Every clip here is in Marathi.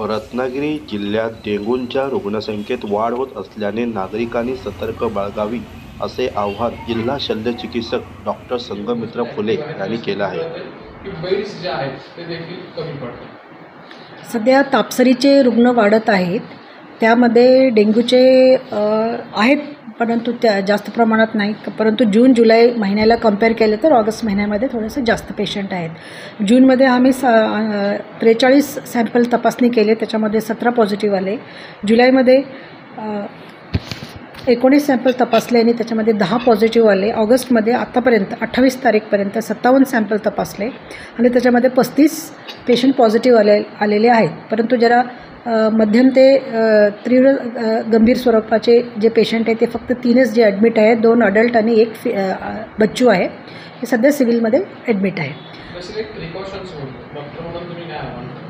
रत्नागिरी जिल्ह्यात डेंग्यूच्या रुग्णसंख्येत वाढ होत असल्याने नागरिकांनी सतर्क बाळगावी असे आवाहन जिल्हा शल्यचिकित्सक डॉक्टर संघमित्र फुले यांनी केलं आहे. की बैल्स जे आहेत ते देखील कमी पडतात. सध्या तापसरीचे रुग्ण वाढत आहेत. त्यामध्ये डेंग्यूचे आहेत परंतु त्या जास्त प्रमाणात नाही. परंतु जून जुलै महिन्याला कंपेअर केलं तर ऑगस्ट महिन्यामध्ये थोडंसं जास्त पेशंट आहेत. जूनमध्ये आम्ही स त्रेचाळीस सॅम्पल तपासणी केले त्याच्यामध्ये सतरा पॉझिटिव्ह आले. जुलैमध्ये एकोणीस सॅम्पल तपासले आणि त्याच्यामध्ये दहा पॉझिटिव्ह आले. ऑगस्टमध्ये आत्तापर्यंत अठ्ठावीस तारीखपर्यंत सत्तावन्न सॅम्पल तपासले. आणि त्याच्यामध्ये पस्तीस पेशंट पॉझिटिव्ह आले आलेले आहेत. परंतु जरा मध्यम ते तीव्र गंभीर स्वरूपाचे जे पेशंट आहेत ते फक्त तीनच जे ॲडमिट आहेत दोन अडल्ट आणि एक फि बच्चू आहे हे सध्या सिव्हिलमध्ये ॲडमिट आहे?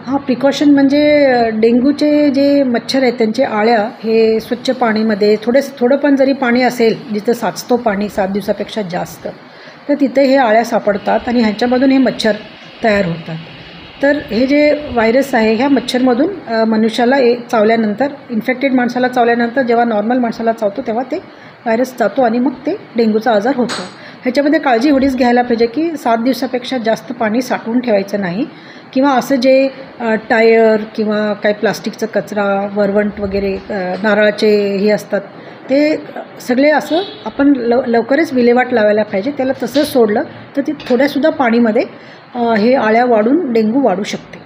हां प्रिकॉशन म्हणजे डेंग्यूचे जे मच्छर आहेत त्यांचे आळ्या हे स्वच्छ पाणीमध्ये थोडे थोडं पण जरी पाणी असेल जिथं साचतो पाणी सात दिवसापेक्षा जास्त तर तिथे हे आळ्या सापडतात आणि ह्यांच्यामधून हे मच्छर तयार होतात तर हे जे व्हायरस आहे ह्या मच्छरमधून मनुष्याला ए चावल्यानंतर इन्फेक्टेड माणसाला चावल्यानंतर जेव्हा नॉर्मल माणसाला चावतो तेव्हा ते व्हायरस जातो आणि मग ते डेंग्यूचा आजार होतो. ह्याच्यामध्ये काळजी एवढीच घ्यायला पाहिजे की सात दिवसापेक्षा जास्त पाणी साठवून ठेवायचं नाही. किंवा असं जे टायर किंवा काही प्लास्टिकचा कचरा वरवंट वगैरे नारळाचे हे असतात ते सगळे असं आपण लव लवकरच विल्हेवाट लावायला पाहिजे. त्याला तसं सोडलं तर ते थोड्यासुद्धा पाणीमध्ये हे आळ्या वाढून डेंगू वाढू शकते.